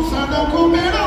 bolsa não.